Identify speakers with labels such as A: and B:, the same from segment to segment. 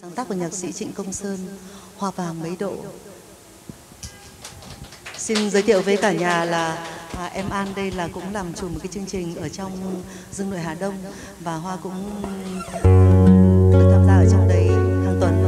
A: sáng tác của nhạc sĩ Trịnh Công Sơn, Hoa vàng mấy độ. Xin giới thiệu với cả nhà là à, em An đây là cũng làm chủ một cái chương trình ở trong Dương Nội Hà Đông và Hoa cũng được tham gia ở trong đấy hàng tuần.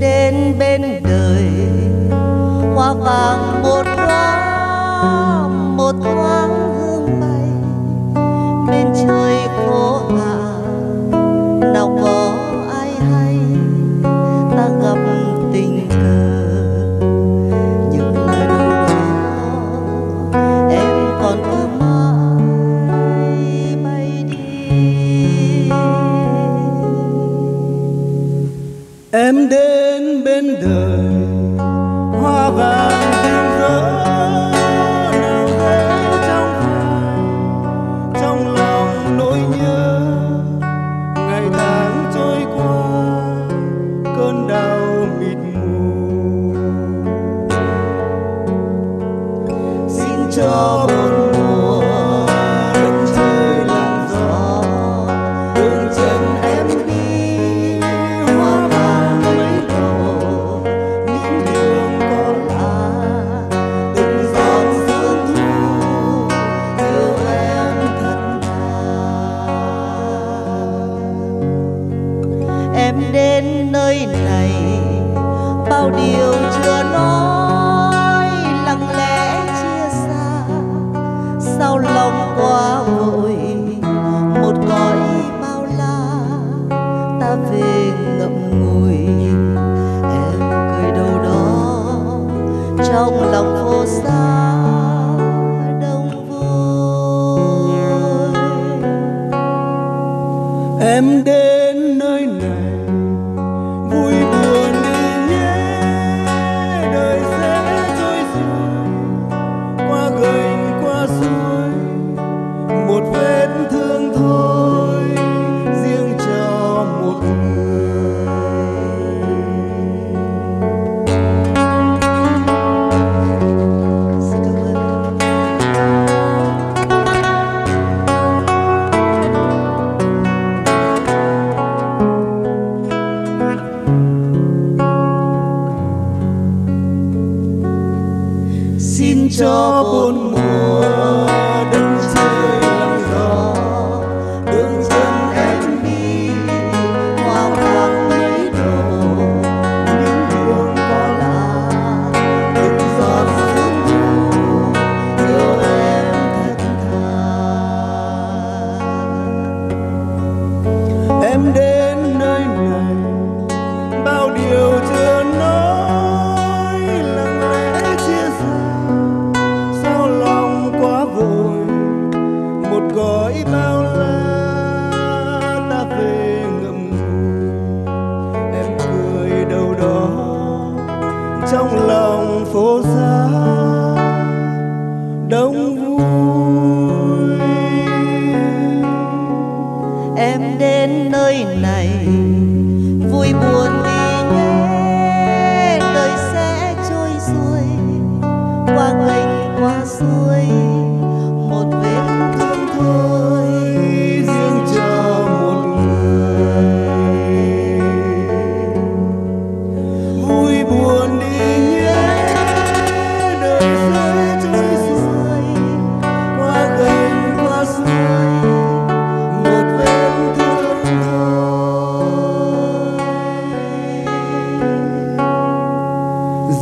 A: Đến bên đời. Hoa vàng một đóa một thoáng hương bay bên trời
B: đến bên đời. Hoa vàng rạng rỡ, nở rộ trong phai trong lòng nỗi nhớ, ngày tháng trôi qua, cơn đau mịt mù.
A: Xin cho bao điều chưa nói, lặng lẽ chia xa. Sao lòng quá vội, một cõi bao la. Ta về ngậm ngùi, em cười đâu đó. Trong lòng vô xa, đông vui.
B: Em đến nơi này.
A: Xin cho bốn mùa
B: gọi gói bao la, ta về ngậm ngùi. Em cười đâu đó, trong lòng phố xa đông vui.
A: Em đến nơi này, vui buồn đi nhé, đời sẽ trôi xuôi, qua gành qua suối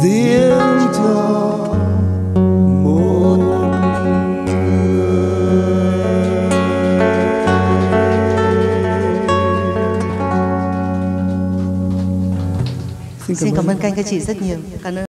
B: riêng cho một người.
A: Xin cảm ơn các anh các chị rất nhiều. Cảm ơn